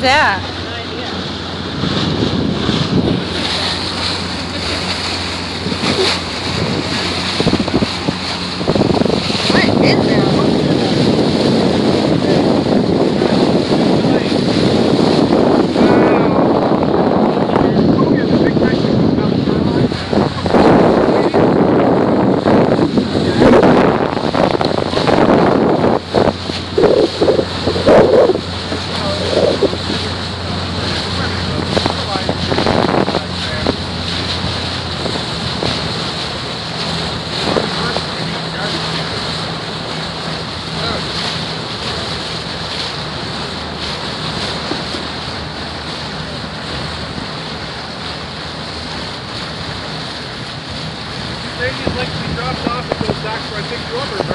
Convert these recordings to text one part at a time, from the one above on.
that? rubber.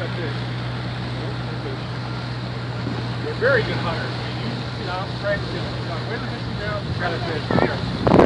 kind of fish? You're very good hunters. You, know, Craig's just, you know, when did you know, kind of fish?